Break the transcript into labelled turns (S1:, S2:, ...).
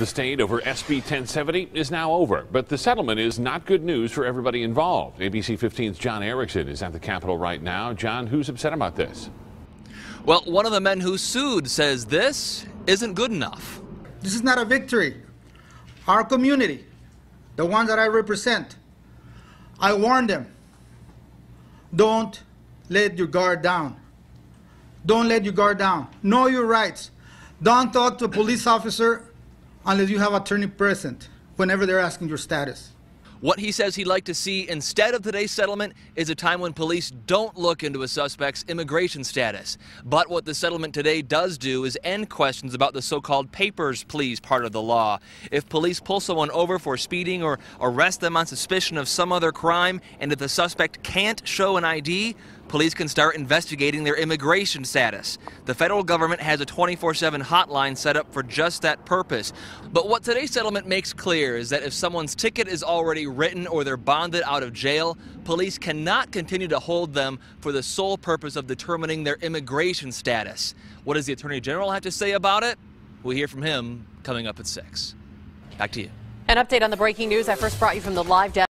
S1: The state over SB 1070 is now over, but the settlement is not good news for everybody involved. ABC 15's John Erickson is at the Capitol right now. John, who's upset about this?
S2: Well, one of the men who sued says this isn't good enough.
S3: This is not a victory. Our community, the ones that I represent, I warn them don't let your guard down. Don't let your guard down. Know your rights. Don't talk to a police officer unless you have attorney present whenever they're asking your status.
S2: What he says he'd like to see instead of today's settlement is a time when police don't look into a suspect's immigration status. But what the settlement today does do is end questions about the so-called papers please part of the law. If police pull someone over for speeding or arrest them on suspicion of some other crime, and if the suspect can't show an ID, police can start investigating their immigration status. The federal government has a 24-7 hotline set up for just that purpose. But what today's settlement makes clear is that if someone's ticket is already written or they're bonded out of jail, police cannot continue to hold them for the sole purpose of determining their immigration status. What does the Attorney General have to say about it? We'll hear from him coming up at 6. Back to you.
S4: An update on the breaking news I first brought you from the live desk.